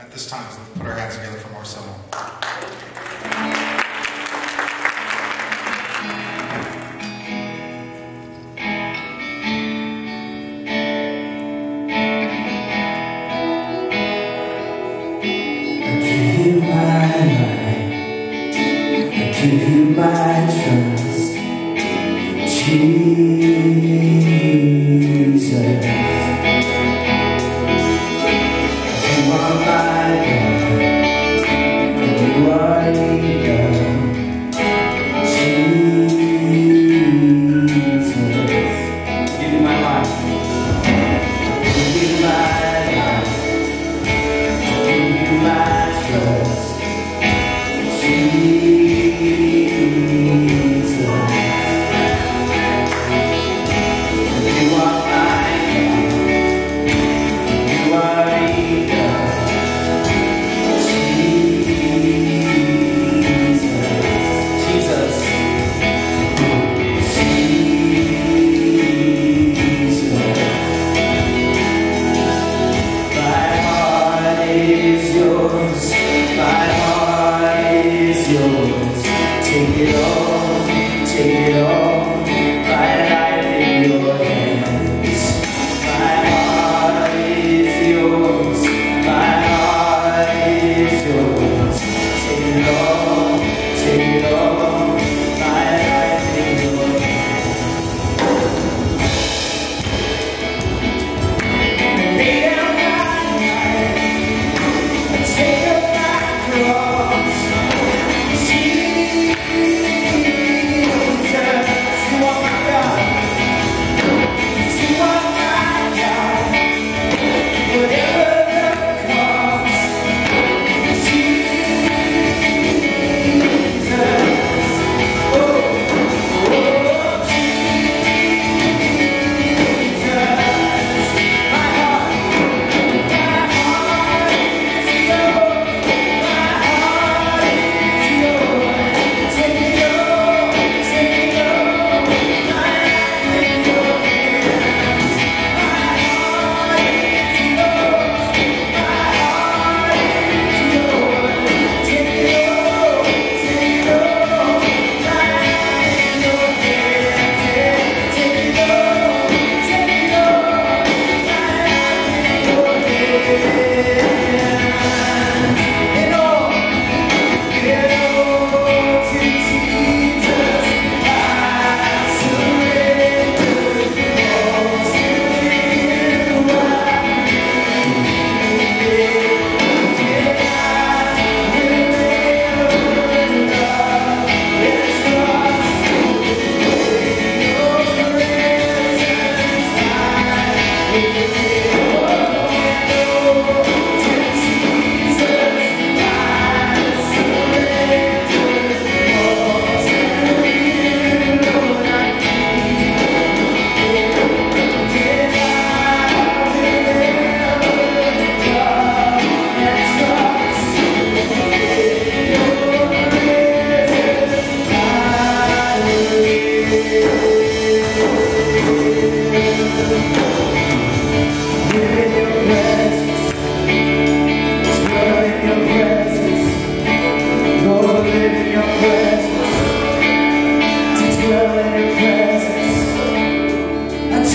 At this time, let's put our hands together for Marcelo. Give you my trust, Jesus. see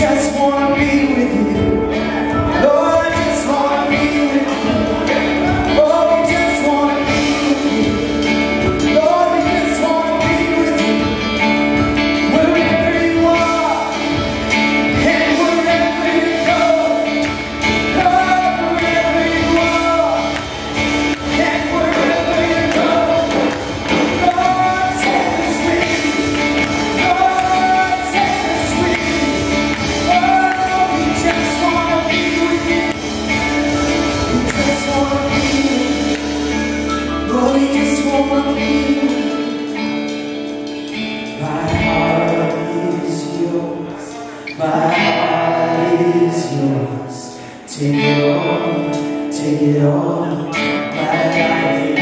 just wanna be with you. My heart is yours. Take it all, take it all. My life